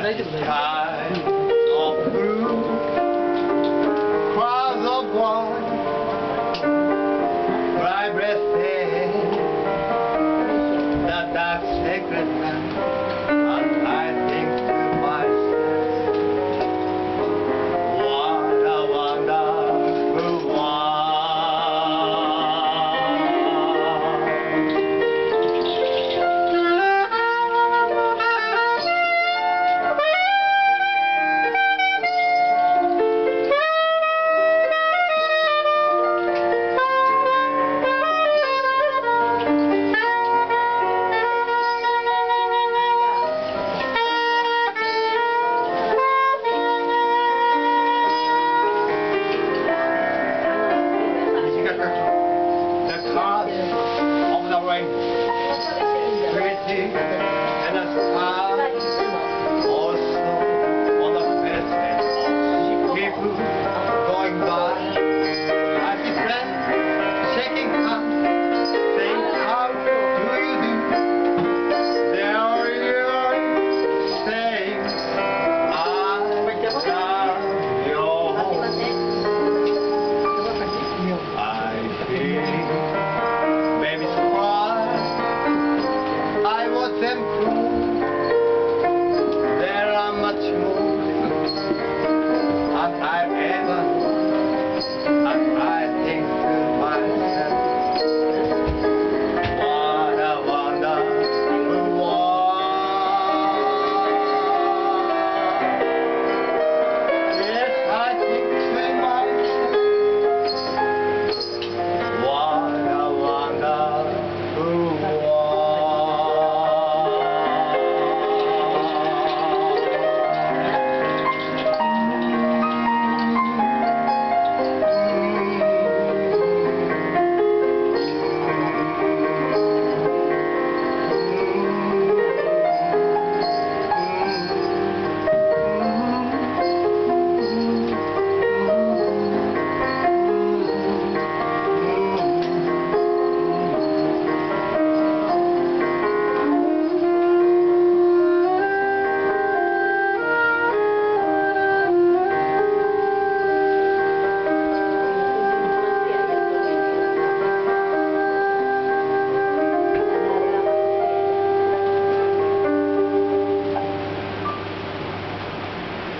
Sky of blue, cries of one.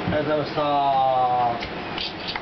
ありがとうございました。